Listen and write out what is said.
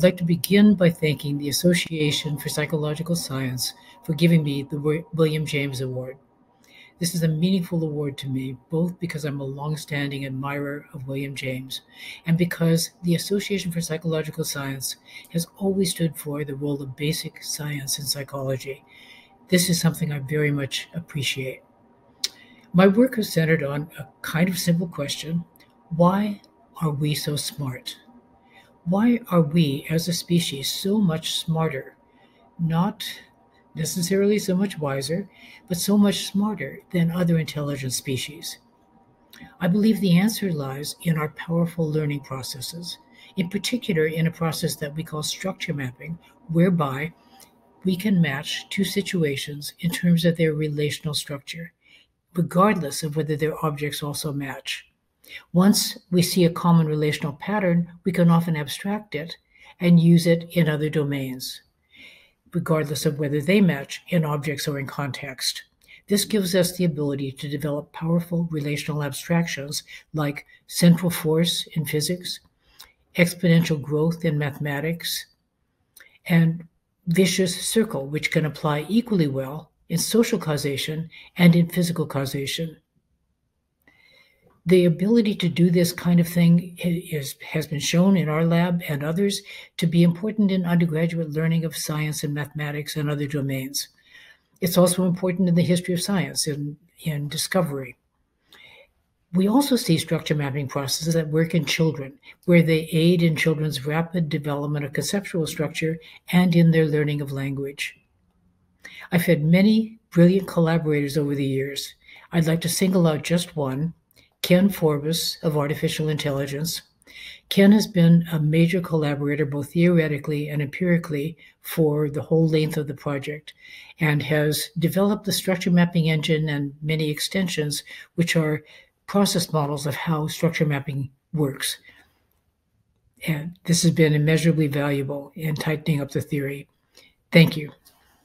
I'd like to begin by thanking the Association for Psychological Science for giving me the William James Award. This is a meaningful award to me, both because I'm a long-standing admirer of William James and because the Association for Psychological Science has always stood for the role of basic science in psychology. This is something I very much appreciate. My work is centered on a kind of simple question why are we so smart? Why are we as a species so much smarter? Not necessarily so much wiser, but so much smarter than other intelligent species. I believe the answer lies in our powerful learning processes, in particular in a process that we call structure mapping, whereby we can match two situations in terms of their relational structure, regardless of whether their objects also match. Once we see a common relational pattern, we can often abstract it and use it in other domains, regardless of whether they match in objects or in context. This gives us the ability to develop powerful relational abstractions like central force in physics, exponential growth in mathematics, and vicious circle, which can apply equally well in social causation and in physical causation the ability to do this kind of thing is, has been shown in our lab and others to be important in undergraduate learning of science and mathematics and other domains. It's also important in the history of science and in discovery. We also see structure mapping processes that work in children, where they aid in children's rapid development of conceptual structure and in their learning of language. I've had many brilliant collaborators over the years. I'd like to single out just one, Ken Forbus of Artificial Intelligence. Ken has been a major collaborator, both theoretically and empirically, for the whole length of the project and has developed the structure mapping engine and many extensions, which are process models of how structure mapping works. And this has been immeasurably valuable in tightening up the theory. Thank you.